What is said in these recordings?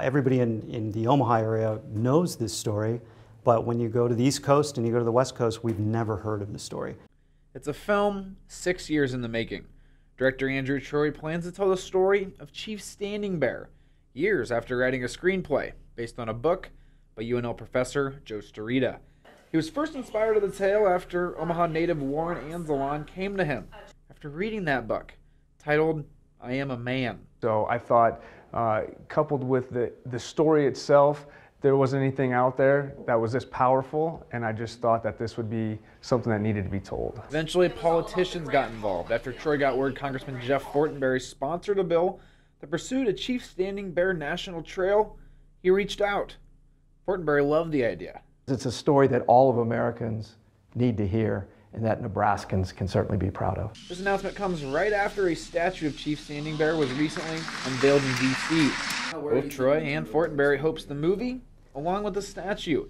Everybody in, in the Omaha area knows this story, but when you go to the East Coast and you go to the West Coast, we've never heard of the story. It's a film six years in the making. Director Andrew Troy plans to tell the story of Chief Standing Bear years after writing a screenplay based on a book by UNL professor Joe Starita. He was first inspired of the tale after Omaha native Warren Anzalon came to him after reading that book titled I Am a Man. So I thought, uh, coupled with the, the story itself, there wasn't anything out there that was this powerful, and I just thought that this would be something that needed to be told. Eventually, politicians got involved after Troy got word Congressman Jeff Fortenberry sponsored a bill that pursued a Chief Standing Bear National Trail. He reached out. Fortenberry loved the idea. It's a story that all of Americans need to hear and that Nebraskans can certainly be proud of. This announcement comes right after a statue of Chief Standing Bear was recently unveiled in D.C. Both Troy and Fortenberry hopes the movie, along with the statue,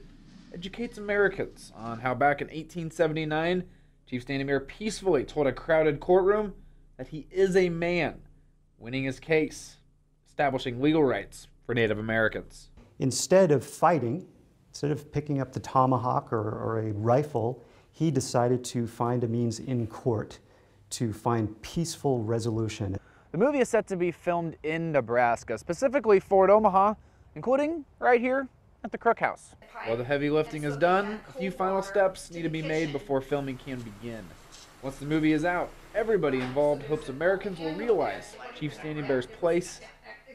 educates Americans on how back in 1879, Chief Standing Bear peacefully told a crowded courtroom that he is a man, winning his case, establishing legal rights for Native Americans. Instead of fighting, instead of picking up the tomahawk or, or a rifle, he decided to find a means in court to find peaceful resolution. The movie is set to be filmed in Nebraska, specifically Fort Omaha, including right here at the Crook House. While the heavy lifting is done, a few final steps need to be made before filming can begin. Once the movie is out, everybody involved hopes Americans will realize Chief Standing Bear's place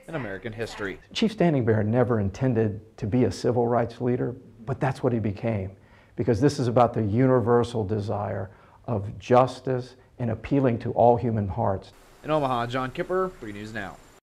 in American history. Chief Standing Bear never intended to be a civil rights leader, but that's what he became because this is about the universal desire of justice and appealing to all human hearts. In Omaha, John Kipper, 3 News Now.